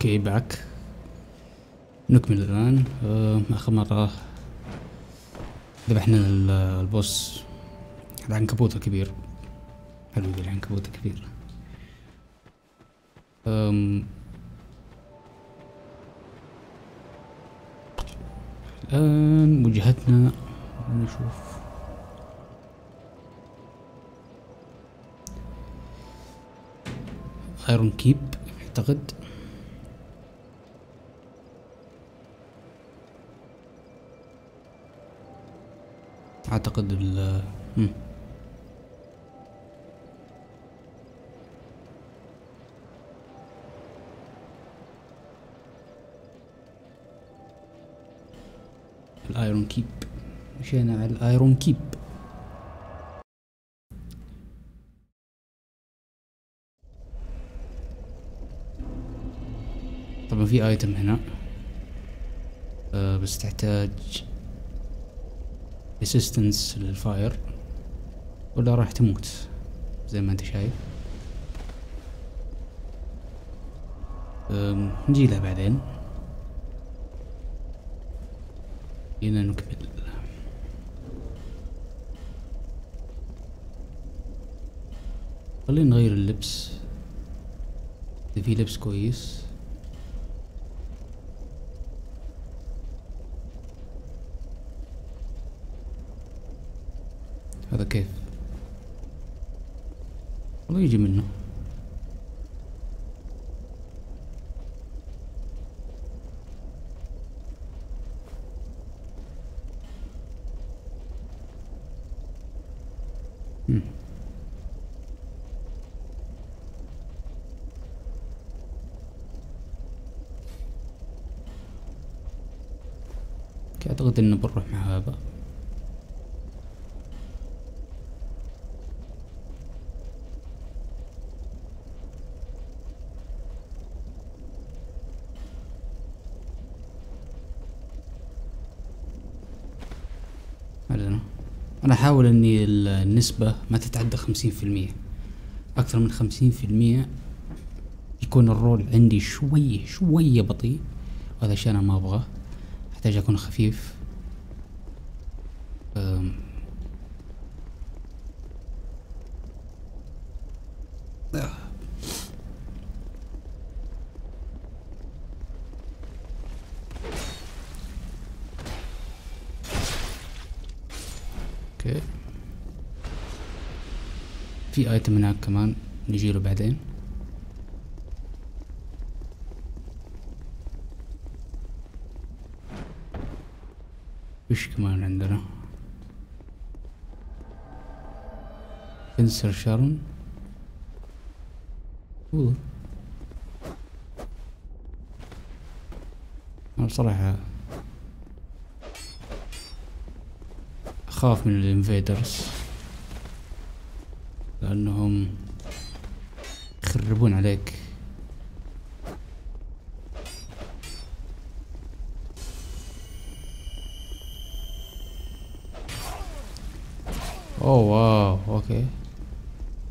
okay back نكمل الآن. آه، آخر مرة ذبحنا ال- ال boss. العنكبوت الكبير. حلو ذا العنكبوت الكبير. أم الآن وجهتنا نشوف. Iron Keep أعتقد. أعتقد ال. ال Iron Keep. مشينا على ال Iron Keep. طبعا في item هنا. آه بس تحتاج resistance لل fire ولا راح تموت زي ما أنت شايف. أم، نجي لها بعدين. هنا نكمل. خلينا نغير اللبس. إذا في لبس كويس. هذا كيف؟ والله يجي منه. أعتقد إنه بنروح مع هذا ما أدري أنا أنا أحاول إني ال- النسبة ما تتعدى خمسين في المية. أكثر من خمسين في المية يكون الرول عندي شوية شوية بطيء وهذا الشيء أنا ما أبغاه. أحتاج أكون خفيف. ايتم هناك كمان نجيله بعدين. وش كمان عندنا؟ Fencer Sharron. أنا بصراحة أخاف من ال invaders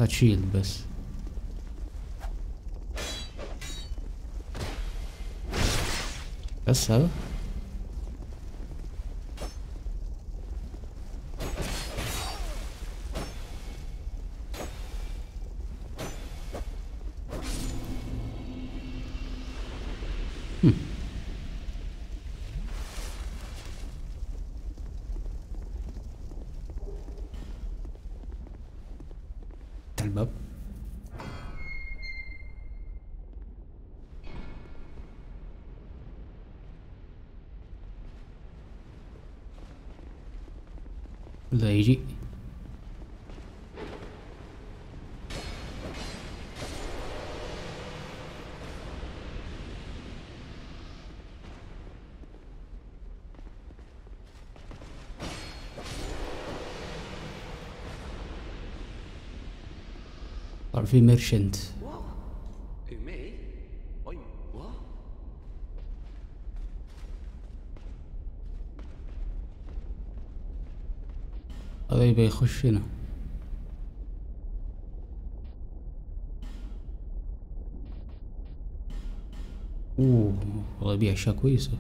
لا تشيلد بس. بس هذا لا يجي طبعا في ميرشنت هذا يبي يخش هنا أوه والله أشياء كويسة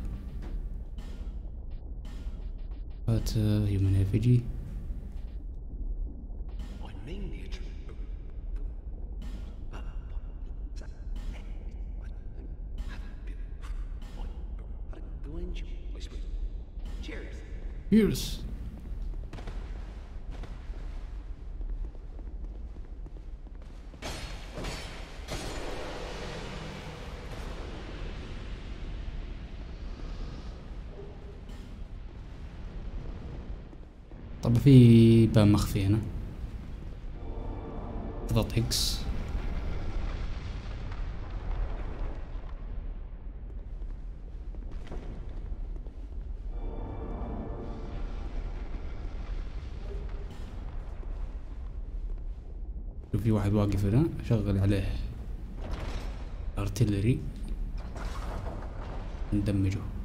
هات افجي I mean it. Cheers. طب في باب مخفي هنا اضغط إكس في واحد واقف هنا شغل عليه ارتلري ندمجه.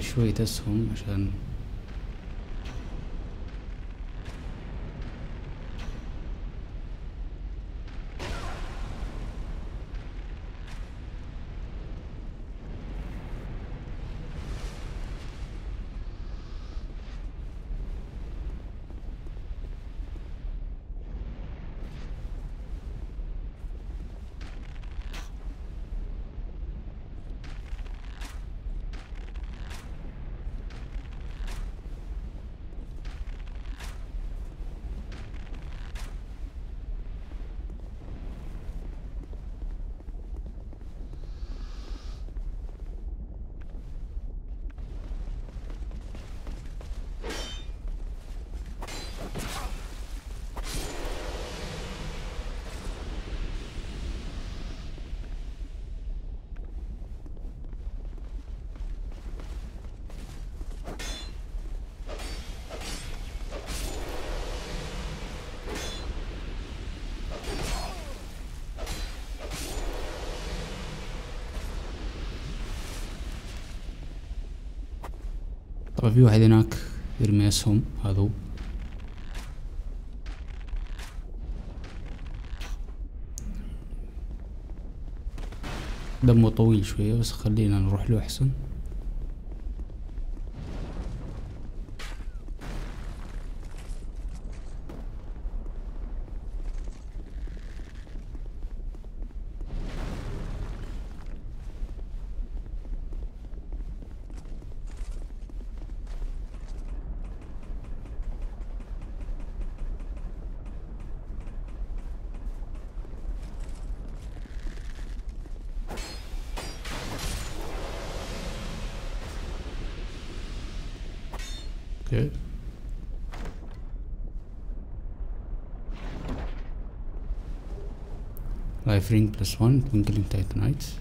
شوية أسهم عشان طبعا في واحد هناك يرمي أسهم هذا هو دمه طويل شوية بس خلينا نروح له أحسن. Good. Life ring plus one, twinkling titanites.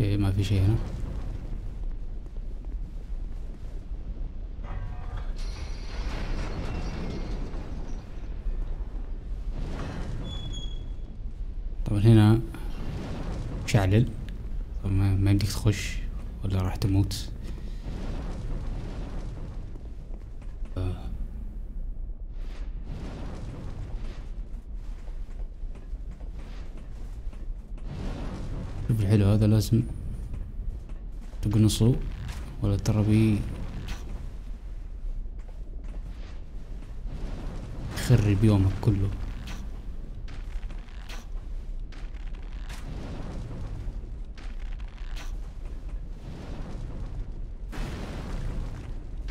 أوكي ما في شيء هنا طبعا هنا شعلل ما يمديك تخش ولا راح تموت آه. الحلو هذا لازم تقنصه ولا ترى يخرب يومك كله.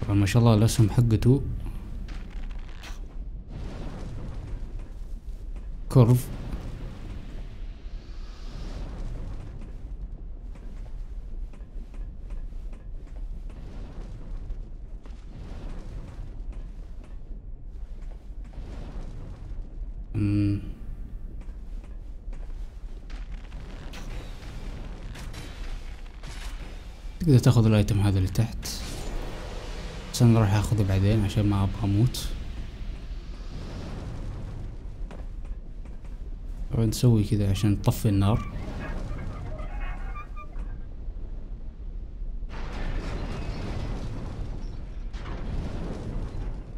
طبعا ما شاء الله الأسهم حقته. كورف. تقدر تأخذ الأيتم هذا اللي تحت بس أنا راح أخذه بعدين عشان ما أبغى أموت. طبعا نسوي كذا عشان تطفي النار.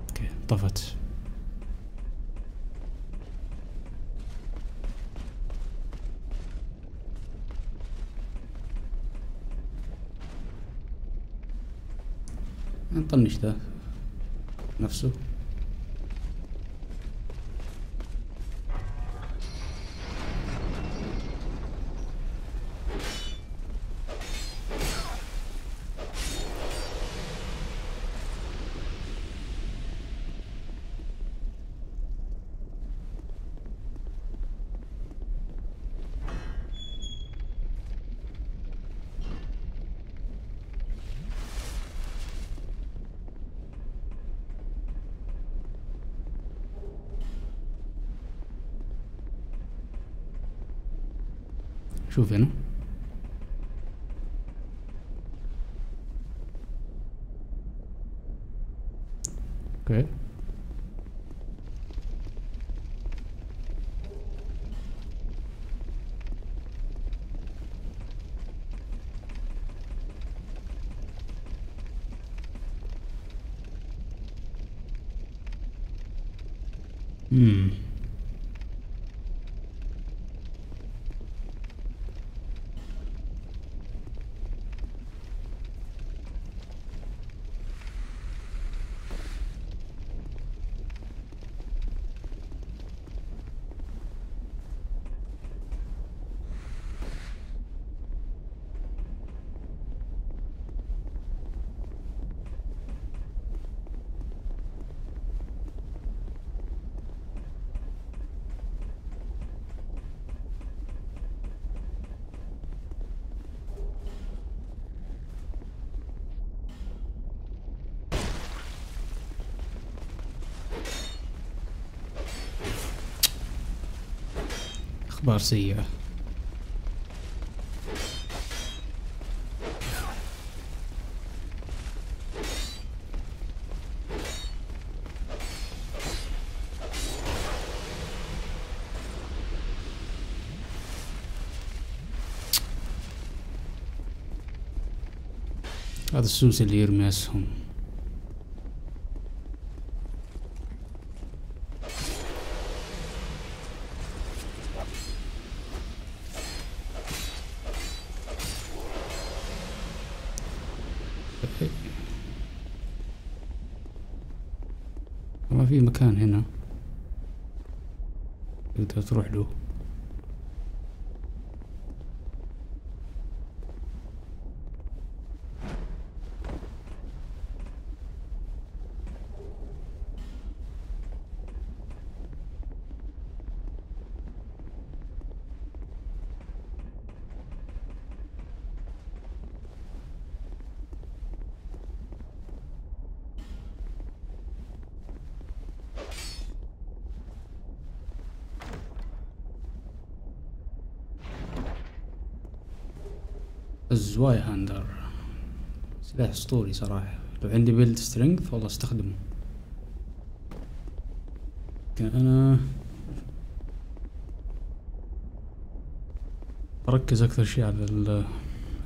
أوكي طفت. نطنش ذا نفسه. شوف هنا أوكي امم أخبار سيئة. هذا السوس اللي يرمي أسهم ما في مكان هنا تقدر تروح له ال Zweihander سلاح أسطوري صراحة. لو عندي build strength والله أستخدمه. لكن أنا أركز أكثر شيء على ال-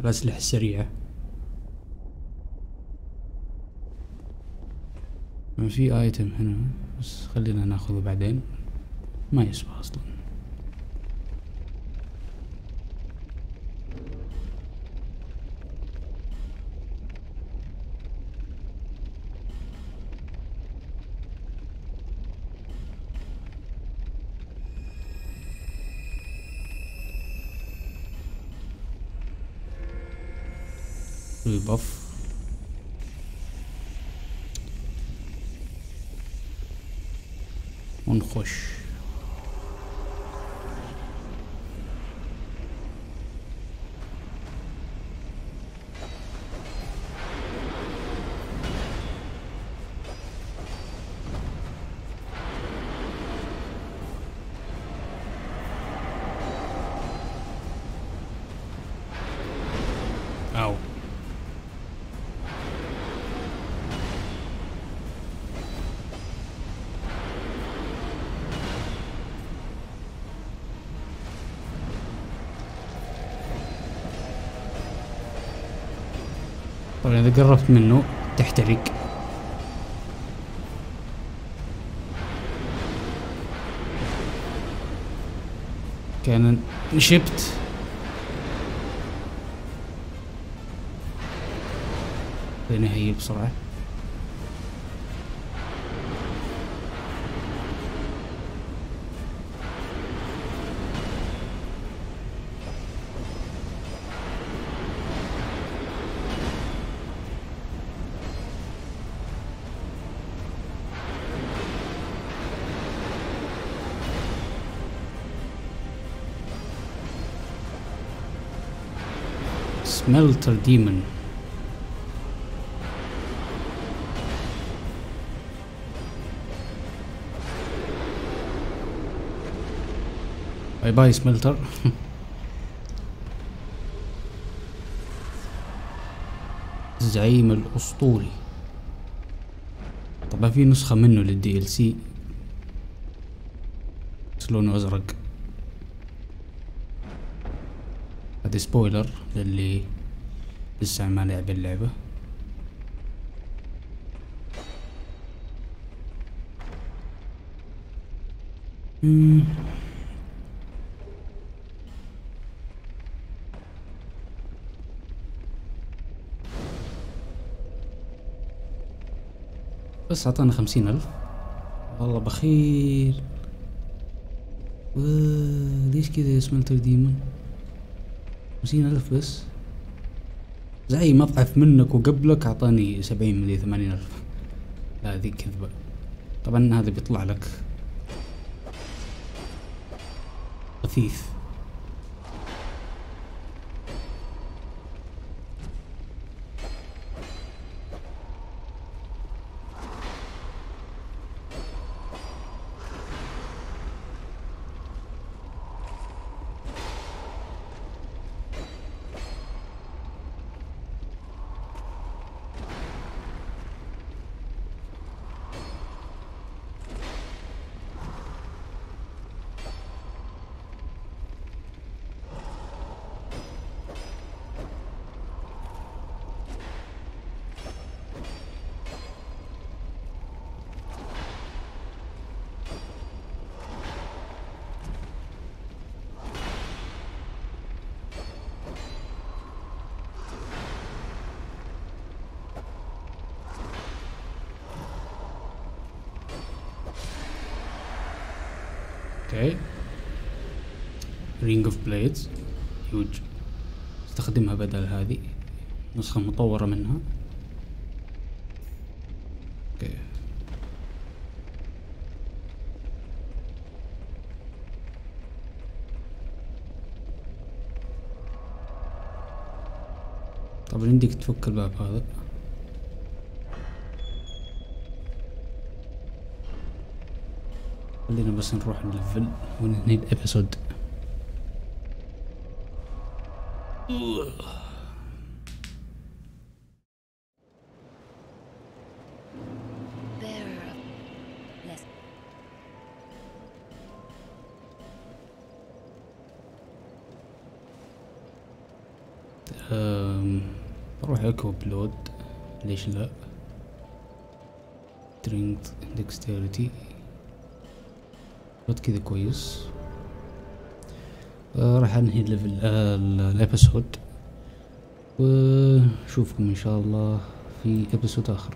الأسلحة السريعة. في item هنا بس خلينا ناخذه بعدين. ما يسوى أصلا. البف. ونخش. طبعا إذا قربت منه تحترق. كان نشبت خليني هي بسرعة. Smelter Demon bye bye Smelter الزعيم الاسطوري طبعا في نسخة منه لل DLC لونه أزرق. هذا سبويلر للي لسه ما لعب اللعبة. بس عطانا خمسين ألف. والله واه، ليش كذا يا سملتر ديمون خمسين ألف بس. زي مضعف منك وقبلك أعطاني سبعين مدري ثمانين ألف. ذي كذبة. طبعا هذا بيطلع لك. خفيف okay Ring of Blades huge استخدمها بدل هذه. نسخة مطورة منها. okay طبعا عندك تفك الباب هذا. خلينا بس نروح نلفل وننهي الابيسود بروح أكو ابلود ليش لا؟ Strength dexterity. بلود كذا كويس آه، راح أنهي آه، ال- الابيسود وشوفكم إن شاء الله في ابيسود آخر.